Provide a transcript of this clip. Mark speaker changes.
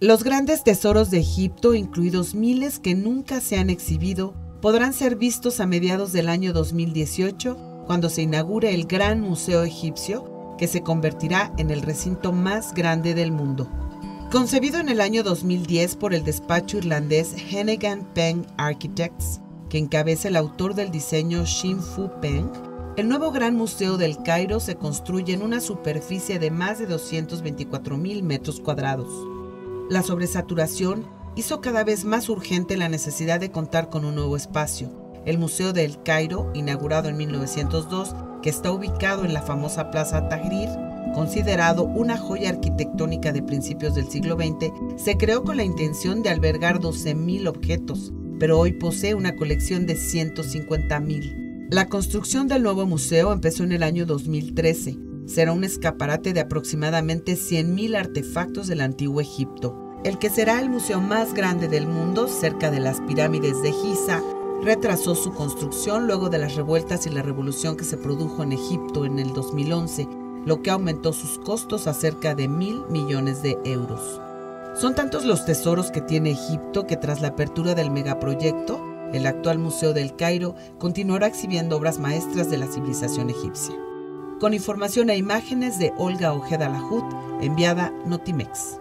Speaker 1: Los grandes tesoros de Egipto, incluidos miles que nunca se han exhibido, podrán ser vistos a mediados del año 2018, cuando se inaugure el Gran Museo Egipcio, que se convertirá en el recinto más grande del mundo. Concebido en el año 2010 por el despacho irlandés Hennigan Peng Architects, que encabeza el autor del diseño Shin Fu Peng, el nuevo Gran Museo del Cairo se construye en una superficie de más de 224 mil metros cuadrados. La sobresaturación hizo cada vez más urgente la necesidad de contar con un nuevo espacio. El Museo del Cairo, inaugurado en 1902, que está ubicado en la famosa Plaza Tahrir, considerado una joya arquitectónica de principios del siglo XX, se creó con la intención de albergar 12.000 objetos, pero hoy posee una colección de 150.000. La construcción del nuevo museo empezó en el año 2013. Será un escaparate de aproximadamente 100.000 artefactos del antiguo Egipto. El que será el museo más grande del mundo, cerca de las pirámides de Giza, retrasó su construcción luego de las revueltas y la revolución que se produjo en Egipto en el 2011, lo que aumentó sus costos a cerca de mil millones de euros. Son tantos los tesoros que tiene Egipto que tras la apertura del megaproyecto, el actual Museo del Cairo continuará exhibiendo obras maestras de la civilización egipcia. Con información e imágenes de Olga Ojeda Lahut, enviada Notimex.